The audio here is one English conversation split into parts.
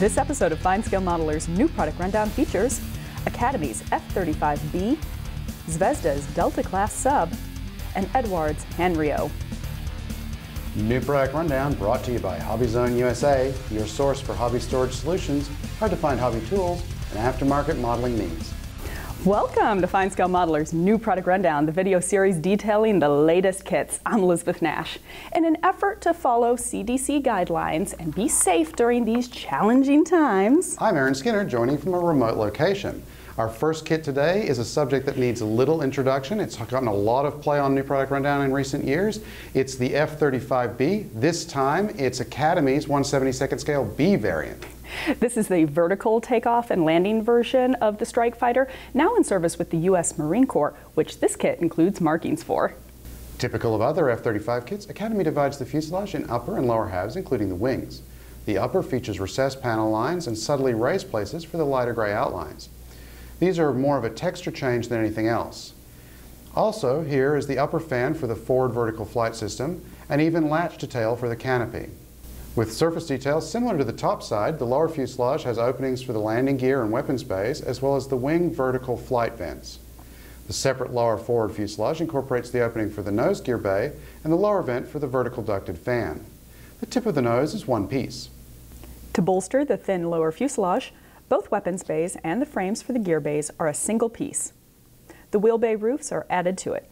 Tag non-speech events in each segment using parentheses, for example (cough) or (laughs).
This episode of Fine Scale Modeler's new product rundown features Academy's F-35B, Zvezda's Delta class sub, and Eduard's Hanriot. New product rundown brought to you by Hobby Zone USA, your source for hobby storage solutions, hard to find hobby tools, and aftermarket modeling needs. Welcome to Fine Scale Modeler's new product rundown, the video series detailing the latest kits. I'm Elizabeth Nash. In an effort to follow CDC guidelines and be safe during these challenging times, I'm Aaron Skinner, joining from a remote location. Our first kit today is a subject that needs little introduction. It's gotten a lot of play on New Product Rundown in recent years. It's the F-35B. This time, it's Academy's 172nd scale B variant. This is the vertical takeoff and landing version of the Strike Fighter, now in service with the U.S. Marine Corps, which this kit includes markings for. Typical of other F-35 kits, Academy divides the fuselage in upper and lower halves, including the wings. The upper features recessed panel lines and subtly raised places for the lighter gray outlines. These are more of a texture change than anything else. Also, here is the upper fan for the forward vertical flight system, and even latch to tail for the canopy. With surface details similar to the top side, the lower fuselage has openings for the landing gear and weapons bays, as well as the wing vertical flight vents. The separate lower forward fuselage incorporates the opening for the nose gear bay and the lower vent for the vertical ducted fan. The tip of the nose is one piece. To bolster the thin lower fuselage, both weapons bays and the frames for the gear bays are a single piece. The wheel bay roofs are added to it.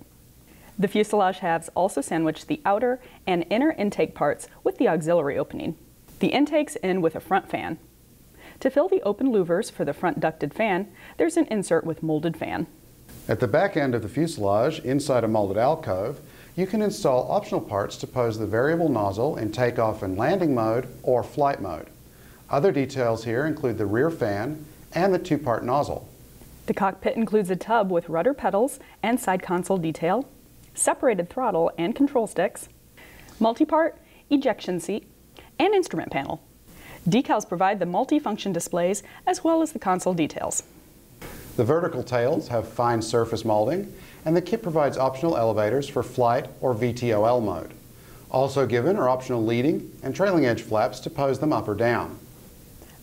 The fuselage halves also sandwich the outer and inner intake parts with the auxiliary opening. The intakes end with a front fan. To fill the open louvers for the front ducted fan, there's an insert with molded fan. At the back end of the fuselage, inside a molded alcove, you can install optional parts to pose the variable nozzle in takeoff and landing mode or flight mode. Other details here include the rear fan and the two-part nozzle. The cockpit includes a tub with rudder pedals and side console detail, separated throttle and control sticks, multi-part, ejection seat, and instrument panel. Decals provide the multi-function displays as well as the console details. The vertical tails have fine surface molding, and the kit provides optional elevators for flight or VTOL mode. Also given are optional leading and trailing edge flaps to pose them up or down.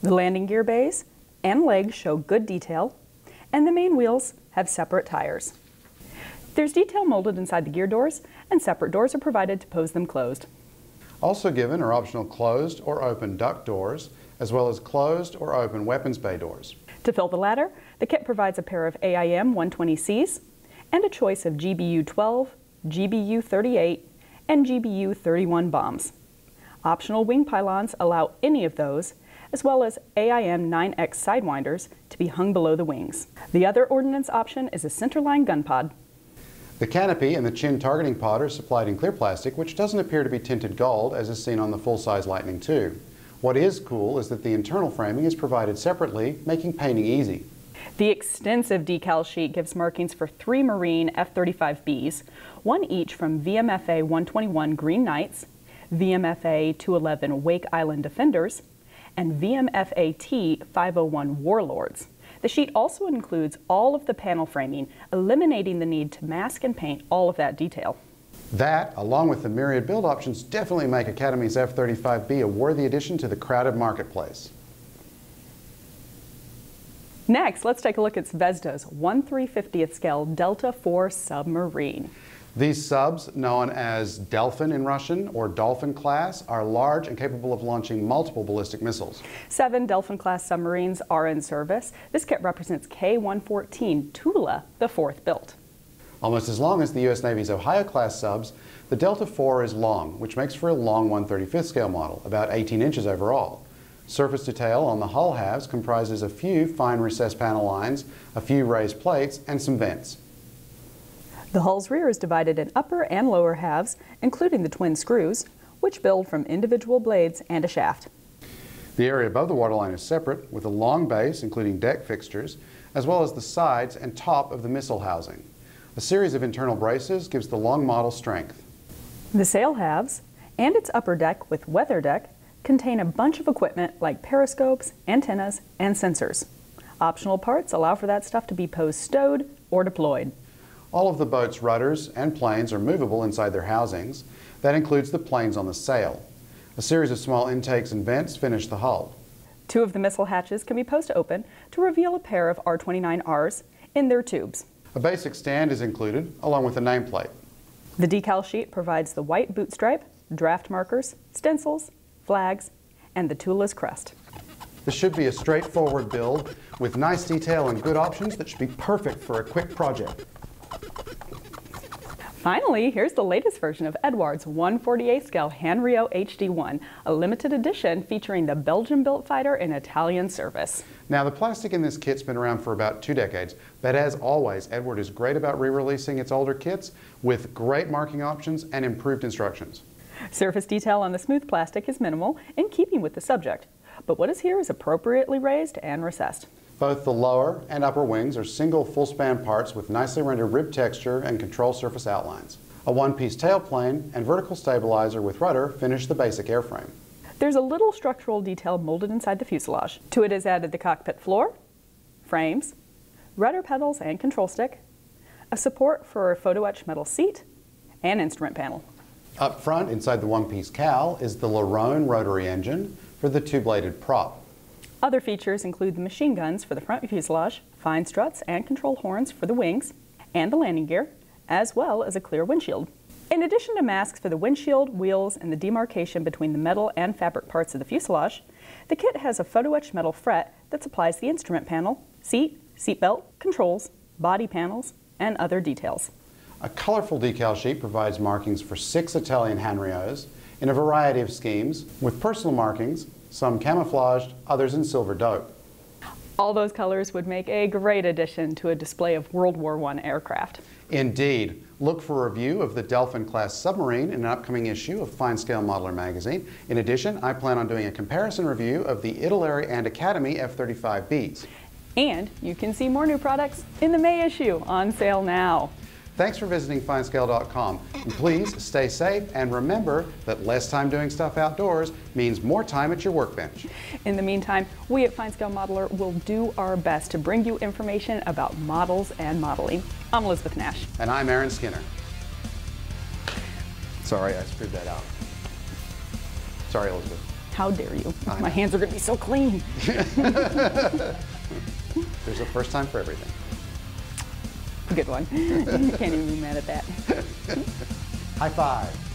The landing gear bays and legs show good detail, and the main wheels have separate tires. There's detail molded inside the gear doors, and separate doors are provided to pose them closed. Also given are optional closed or open duct doors, as well as closed or open weapons bay doors. To fill the latter, the kit provides a pair of AIM 120Cs and a choice of GBU 12, GBU 38, and GBU 31 bombs. Optional wing pylons allow any of those, as well as AIM 9X sidewinders to be hung below the wings. The other ordnance option is a centerline gun pod. The canopy and the chin targeting pod are supplied in clear plastic, which doesn't appear to be tinted gold as is seen on the full-size Lightning II. What is cool is that the internal framing is provided separately, making painting easy. The extensive decal sheet gives markings for three Marine F-35Bs, one each from VMFA 121 Green Knights, VMFA 211 Wake Island Defenders, and VMFA T 501 Warlords. The sheet also includes all of the panel framing, eliminating the need to mask and paint all of that detail. That, along with the myriad build options, definitely make Academy's F-35B a worthy addition to the crowded marketplace. Next, let's take a look at Zvezda's 1 350th scale Delta IV submarine. These subs, known as Delfin in Russian or Dolphin class, are large and capable of launching multiple ballistic missiles. Seven Delfin class submarines are in service. This kit represents K 114 Tula, the fourth built. Almost as long as the U.S. Navy's Ohio class subs, the Delta IV is long, which makes for a long 135th scale model, about 18 inches overall. Surface detail on the hull halves comprises a few fine recessed panel lines, a few raised plates, and some vents. The hull's rear is divided in upper and lower halves, including the twin screws, which build from individual blades and a shaft. The area above the waterline is separate, with a long base, including deck fixtures, as well as the sides and top of the missile housing. A series of internal braces gives the long model strength. The sail halves and its upper deck with weather deck contain a bunch of equipment like periscopes, antennas, and sensors. Optional parts allow for that stuff to be post stowed or deployed. All of the boat's rudders and planes are movable inside their housings. That includes the planes on the sail. A series of small intakes and vents finish the hull. Two of the missile hatches can be post open to reveal a pair of R-29Rs in their tubes. A basic stand is included, along with a nameplate. The decal sheet provides the white boot stripe, draft markers, stencils, flags, and the Tula's crest. This should be a straightforward build with nice detail and good options that should be perfect for a quick project. Finally, here's the latest version of Eduard's 148 scale Hanriot HD1, a limited edition featuring the Belgian-built fighter in Italian service. Now, the plastic in this kit's been around for about two decades, but as always, Eduard is great about re-releasing its older kits with great marking options and improved instructions. Surface detail on the smooth plastic is minimal, in keeping with the subject, but what is here is appropriately raised and recessed. Both the lower and upper wings are single full-span parts with nicely rendered rib texture and control surface outlines. A one-piece tailplane and vertical stabilizer with rudder finish the basic airframe. There's a little structural detail molded inside the fuselage. To it is added the cockpit floor, frames, rudder pedals and control stick, a support for a photo etch metal seat, and instrument panel. Up front, inside the one-piece cowl, is the Le Rhône rotary engine for the two-bladed prop. Other features include the machine guns for the front fuselage, fine struts and control horns for the wings, and the landing gear, as well as a clear windshield. In addition to masks for the windshield, wheels, and the demarcation between the metal and fabric parts of the fuselage, the kit has a photo etched metal fret that supplies the instrument panel, seat, seatbelt, controls, body panels, and other details. A colorful decal sheet provides markings for six Italian Hanriots in a variety of schemes, with personal markings, some camouflaged, others in silver dope. All those colors would make a great addition to a display of World War I aircraft. Indeed. Look for a review of the Delfin-class submarine in an upcoming issue of Fine Scale Modeler magazine. In addition, I plan on doing a comparison review of the Italeri and Academy F-35Bs. And you can see more new products in the May issue on sale now. Thanks for visiting finescale.com. And please stay safe and remember that less time doing stuff outdoors means more time at your workbench. In the meantime, we at Finescale Modeler will do our best to bring you information about models and modeling. I'm Elizabeth Nash. And I'm Aaron Skinner. Sorry, I screwed that out. Sorry, Elizabeth. How dare you? My hands are going to be so clean. (laughs) (laughs) There's a first time for everything. Good one. you (laughs) can't even be mad at that. High five.